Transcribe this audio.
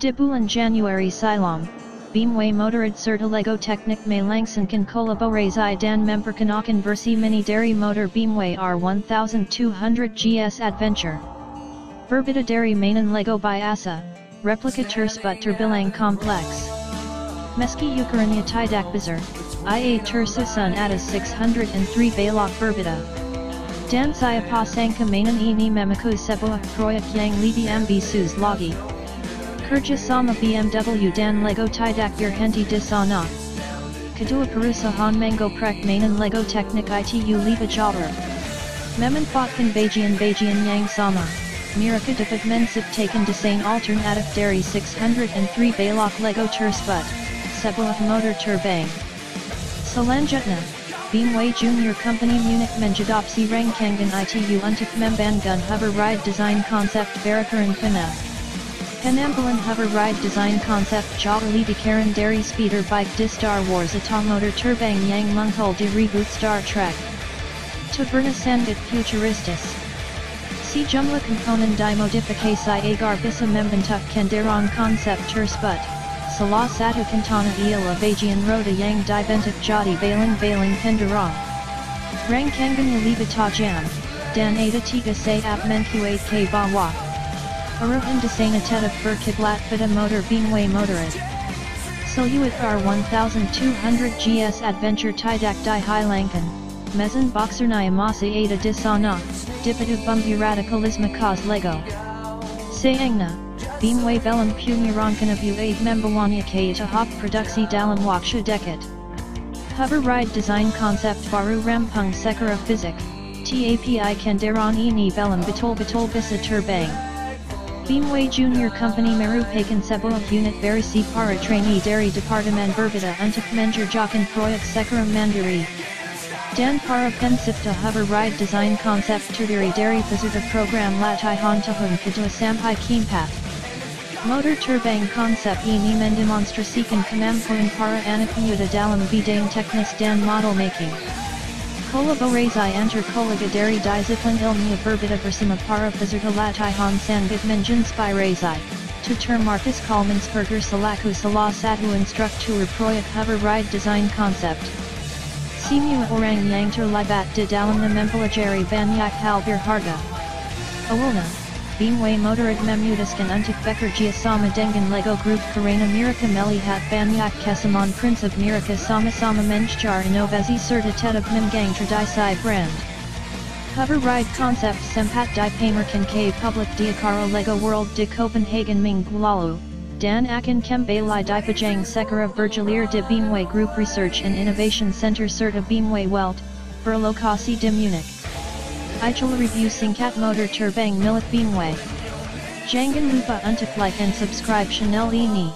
De bulan January Silom, BMW Motorrad Certa Lego Technic May Langsankan Kolaborays I Dan Memperkanakan Versi Mini Dairy Motor BMW R1200 GS Adventure. Verbita Dairy Mainan Lego by Asa, Replica Tursput Turbilang Complex. Meski Ukrainia Tidak Bizar, IA Tursusun Atas 603 Balok Verbita. Dan saya pasanka mainan ini memaku sebuah proyek yang lebih ambisius lagi. Kerja sama BMW dan Lego Tidak Yerhenti di sana. Kedua perusahaan Mango Prek mainan Lego Technic ITU Liba Jabber. Memanfaatkan bagian-bagian yang sama. Miraka dapat menciptakan desain alternatif dari 603 balok Lego Tersput, sebuah motor terbang. Selanjutnya, BMW Junior Company Munich menjadopsi rangkangan ITU untuk membangun hover ride design concept Barakaran Pina. Penampilan hover ride design concept Jolly Karen Dairy Speeder Bike di Star Wars Atong Motor Terbang Yang Munghul di Reboot Star Trek. Taberna Sangit Futuristis. Si jumlah component di modifikasi agar bisa membentuk kendaraan konsep tersebut, salah satu kantana ialah bagian roda yang dibentuk jadi baling-baling kendaraan. Rangkangannya lebih tajam, dan ada tiga sayap menkuat ke bawah. Aruhan desana tetap berkiblat pada motor BMW Motorrad. Siluit R1200 GS Adventure Tidak di Hilangkan, Mezan Boxernaya Masa Ada di Sana, Dipadu Bumbi Radicalisme Cos Lego. Sayangna, BMW Belum Punyarankan of U8 Membawania K Tahap Produksi Dalam Waksha Deket. Hover Ride Design Concept Baru Rampung Sekara Fizik, TAPI Kendaran Ini Belum Betul Betul Bisa Terbang. BMW Junior Company merupakan sebuah unit versi para trainee dari Departemen Berbeda untuk mengerjakan proyek secara mandiri. Dan para pencipta hover ride design concept terdiri dari peserta program latihan tahun kedua sampai keempat. Motor terbang konsep ini mendemonstrasikan kemampuan para anak muda dalam bidang teknis dan model making. Kolaborasi antar kolega dari disiplin ilmu berbeda bersama para peserta latihan sangat menginspirasi. Tutor Marcus Kalmansberger selaku salah satu instruktur proyek hover ride design concept. Semua orang yang terlibat di dalamnya mempelajari banyak hal berharga. Awalnya, BMW Motorrad memudahkan untuk bekerja sama dengan Lego Group karena mereka melihat banyak kesamaan prinsip mereka sama-sama mengejar inovasi serta tetap memegang tradisi brand. Hover Ride Concept sempat dipamerkan ke publik di acara Lego World di Copenhagen minggu lalu dan akan kembali dipajang sekara bergilir di BMW Group Research and Innovation Center serta BMW Welt, berlokasi di Munich. Itulah review singkat motor terbang milik BMW. Jangan lupa untuk like and subscribe channel ini.